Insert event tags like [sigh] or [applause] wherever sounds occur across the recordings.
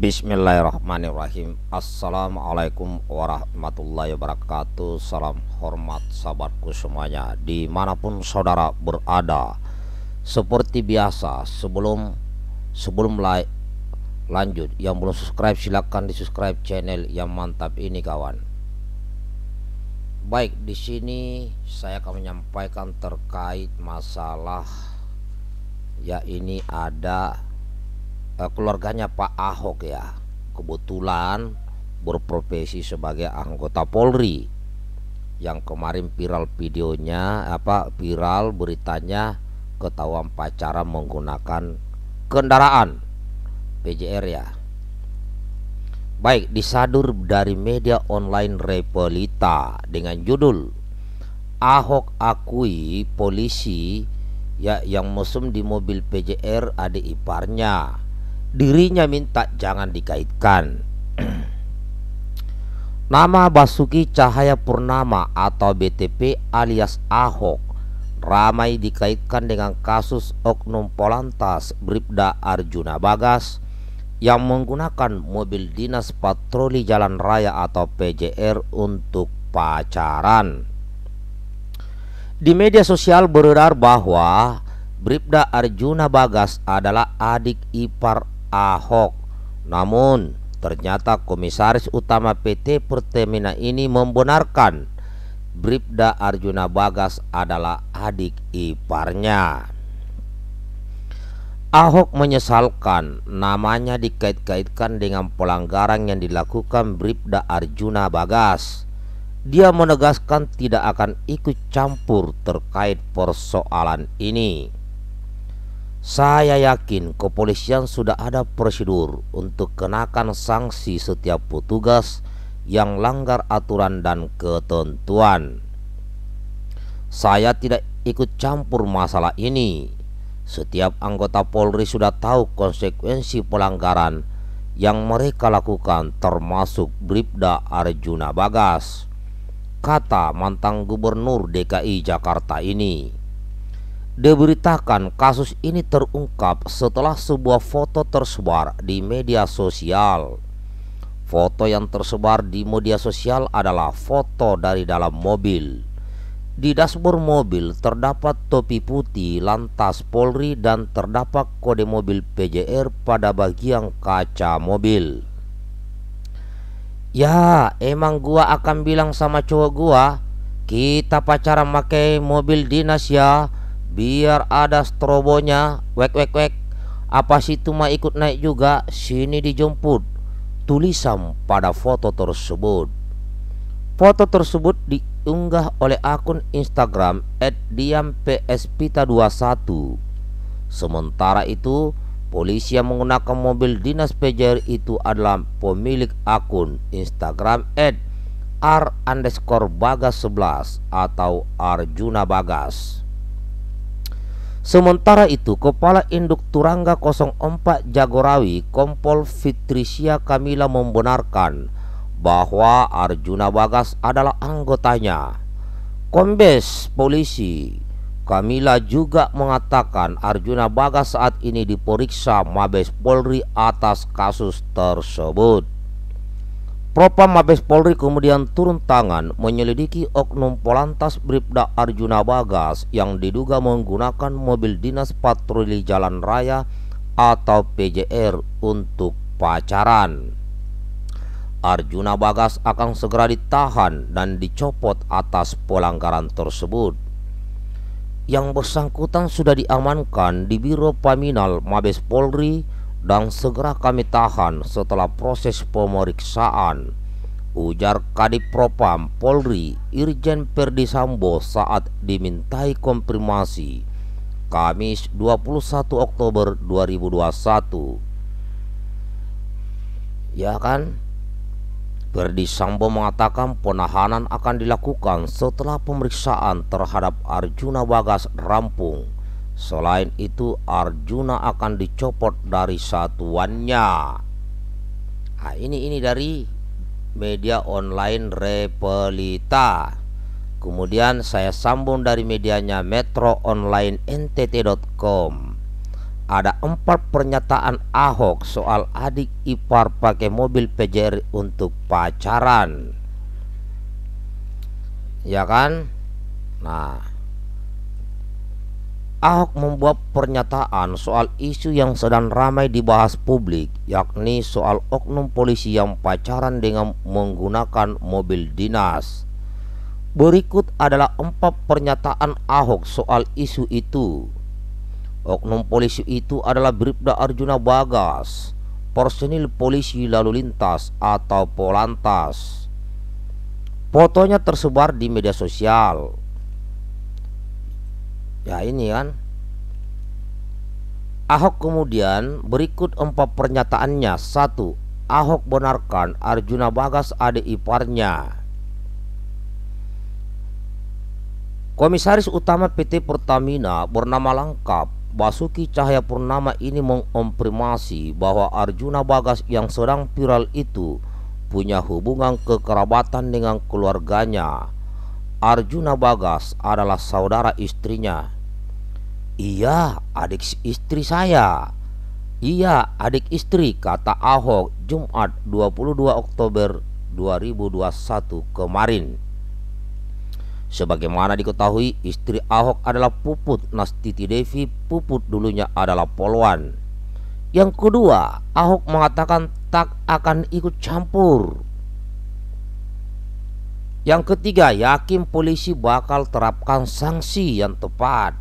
Bismillahirrahmanirrahim. Assalamualaikum warahmatullahi wabarakatuh. Salam hormat sahabatku semuanya Di mana pun saudara berada. Seperti biasa Sebelum Sebelum like Lanjut Yang belum subscribe silahkan di subscribe channel yang mantap ini kawan. Baik di sini saya akan menyampaikan terkait masalah Ya ini ada keluarganya Pak Ahok ya kebetulan berprofesi sebagai anggota Polri. Yang kemarin viral videonya apa viral beritanya ketahuan pacaran menggunakan kendaraan PJR ya. Baik disadur dari media online Repelita dengan judul Ahok akui polisi ya yang mesum di mobil PJR adik iparnya dirinya minta jangan dikaitkan. [clears throat] Nama Basuki Cahaya Purnama atau BTP alias Ahok ramai dikaitkan dengan kasus Oknum Polantas Bribda Arjuna Bagas yang menggunakan mobil dinas patroli jalan raya atau PJR untuk pacaran. Di media sosial beredar bahwa Bribda Arjuna Bagas adalah adik ipar Ahok. Namun, ternyata komisaris utama PT Pertamina ini membenarkan Bribda Arjuna Bagas adalah adik iparnya. Ahok menyesalkan namanya dikait-kaitkan dengan pelanggaran yang dilakukan Bribda Arjuna Bagas. Dia menegaskan tidak akan ikut campur terkait persoalan ini. Saya yakin kepolisian sudah ada prosedur untuk kenakan sanksi setiap petugas yang langgar aturan dan ketentuan. Saya tidak ikut campur masalah ini. Setiap anggota Polri sudah tahu konsekuensi pelanggaran yang mereka lakukan termasuk Bribda Arjuna Bagas. Kata mantan gubernur DKI Jakarta ini. Diberitakan kasus ini terungkap setelah sebuah foto tersebar di media sosial. Foto yang tersebar di media sosial adalah foto dari dalam mobil. Di dashboard mobil terdapat topi putih lantas Polri dan terdapat kode mobil PJR pada bagian kaca mobil. Ya, emang gua akan bilang sama cowok gua, kita pacaran pakai mobil dinas ya biar ada strobonya. Wek wek wek. Apa sih cuma ikut naik juga? Sini dijemput. Tulisan pada foto tersebut. Foto tersebut diunggah oleh akun Instagram @diampspita21 sementara itu polisi yang menggunakan mobil dinas PJR itu adalah pemilik akun Instagram r underscore bagas 11 atau Arjuna Bagas Sementara itu, Kepala Induk Turangga 04 Jagorawi, Kompol Fitrisia Kamila membenarkan bahwa Arjuna Bagas adalah anggotanya. Kombes Polisi Kamila juga mengatakan Arjuna Bagas saat ini diperiksa Mabes Polri atas kasus tersebut. Propam Mabes Polri kemudian turun tangan menyelidiki oknum Polantas Bribda Arjuna Bagas yang diduga menggunakan mobil dinas patroli jalan raya atau PJR untuk pacaran. Arjuna Bagas akan segera ditahan dan dicopot atas pelanggaran tersebut. Yang bersangkutan sudah diamankan di Biro Paminal Mabes Polri dan segera kami tahan setelah proses pemeriksaan ujar Kadip Propam Polri Irjen Perdi Sambo saat dimintai konfirmasi Kamis 21 Oktober 2021 ya kan? Perdi Sambo mengatakan penahanan akan dilakukan setelah pemeriksaan terhadap Arjuna Bagas rampung Selain itu Arjuna akan dicopot dari satuannya. Nah, ini ini dari media online Repelita. Kemudian saya sambung dari medianya Metro Online NTT.com. ada empat pernyataan Ahok soal adik ipar pakai mobil PJR untuk pacaran. Ya kan? Nah, Ahok membuat pernyataan soal isu yang sedang ramai dibahas publik, yakni soal oknum polisi yang pacaran dengan menggunakan mobil dinas. Berikut adalah empat pernyataan Ahok soal isu itu. Oknum polisi itu adalah Bribda Arjuna Bagas, personil polisi lalu lintas atau Polantas. Fotonya tersebar di media sosial. Ya ini kan. Ahok kemudian berikut empat pernyataannya. Satu, Ahok benarkan Arjuna Bagas adik iparnya. Komisaris Utama PT Pertamina bernama lengkap Basuki Cahaya Purnama ini mengonfirmasi bahwa Arjuna Bagas yang sedang viral itu punya hubungan kekerabatan dengan keluarganya. Arjuna Bagas adalah saudara istrinya. Iya, adik istri saya. Iya, adik istri, kata Ahok Jumat 22 Oktober 2021 kemarin. Sebagaimana diketahui, istri Ahok adalah Puput Nastiti Devi. Puput dulunya adalah Polwan. Yang kedua, Ahok mengatakan tak akan ikut campur. Yang ketiga, yakin polisi bakal terapkan sanksi yang tepat.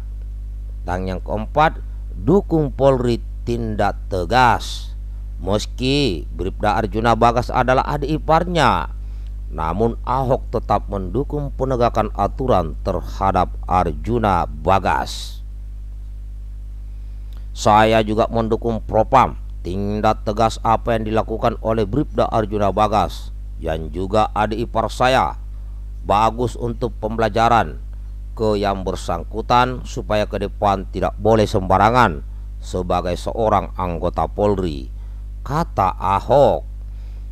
Dan yang keempat, dukung Polri tindak tegas. Meski Bribda Arjuna Bagas adalah adik iparnya, namun Ahok tetap mendukung penegakan aturan terhadap Arjuna Bagas. Saya juga mendukung Propam tindak tegas apa yang dilakukan oleh Bribda Arjuna Bagas yang juga adik ipar saya bagus untuk pembelajaran ke yang bersangkutan supaya ke depan tidak boleh sembarangan sebagai seorang anggota Polri kata Ahok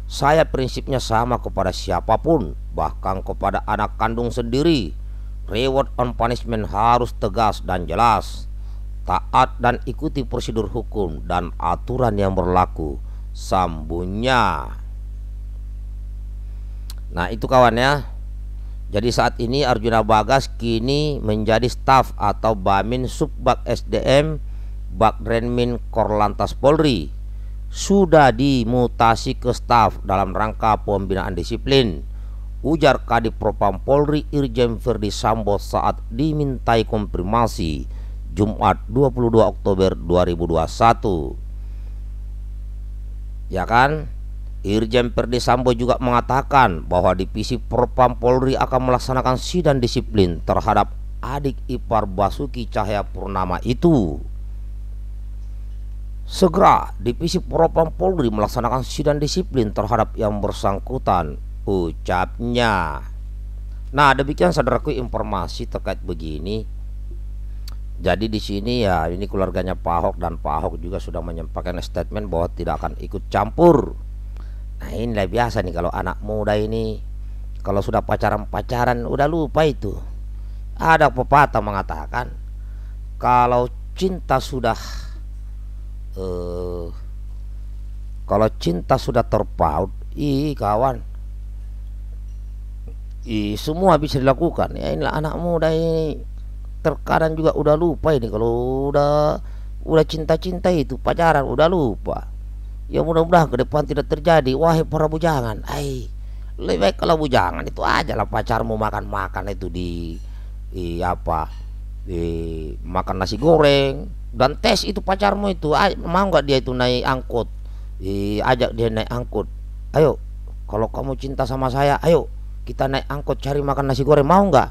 saya prinsipnya sama kepada siapa pun, bahkan kepada anak kandung sendiri. Reward on punishment harus tegas dan jelas. Taat dan ikuti prosedur hukum dan aturan yang berlaku. Sambungnya. Nah itu kawan ya. Jadi saat ini Arjuna Bagas kini menjadi staf atau Bamin Subbak SDM Bakrenmin Korlantas Polri. Sudah dimutasi ke staf dalam rangka pembinaan disiplin. Ujar Kadip Propam Polri Irjen Ferdi Sambo saat dimintai konfirmasi Jumat 22 Oktober 2021 ya kan Irjen Ferdi Sambo juga mengatakan bahwa divisi Propam Polri akan melaksanakan sidang disiplin terhadap adik ipar Basuki Cahaya Purnama itu Segera Divisi Propam Polri melaksanakan sidang disiplin terhadap yang bersangkutan ucapnya. Nah, demikian saudaraku informasi terkait begini. Jadi di sini ya ini keluarganya Pak Ahok dan Pak Ahok juga sudah menyampaikan statement bahwa tidak akan ikut campur. Nah, inilah biasa nih kalau anak muda ini kalau sudah pacaran-pacaran udah lupa itu. Ada pepatah mengatakan kalau cinta sudah uh, kalau cinta sudah terpaut ih kawan ih semua bisa dilakukan. Ya inilah anak muda ini terkadang juga udah lupa ini. Kalau udah udah cinta-cinta itu pacaran udah lupa ya mudah-mudahan ke depan tidak terjadi. Wahai para bujangan ai lebih baik kalau bujangan itu aja lah pacarmu makan-makan itu di, di apa di makan nasi goreng. Dan tes itu pacarmu itu mau nggak dia itu naik angkut? Ajak dia naik angkut. Ayo kalau kamu cinta sama saya ayo kita naik angkut cari makan nasi goreng mau nggak?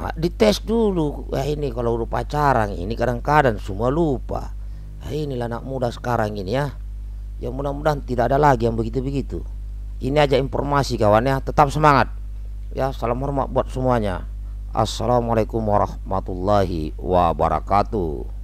Nah, dites dulu. Ya ini kalau udah pacaran ini kadang-kadang semua lupa. Nah, inilah anak muda sekarang ini ya yang mudah-mudahan tidak ada lagi yang begitu-begitu. Ini aja informasi kawan ya. Tetap semangat. Ya salam hormat buat semuanya. Assalamualaikum warahmatullahi wabarakatuh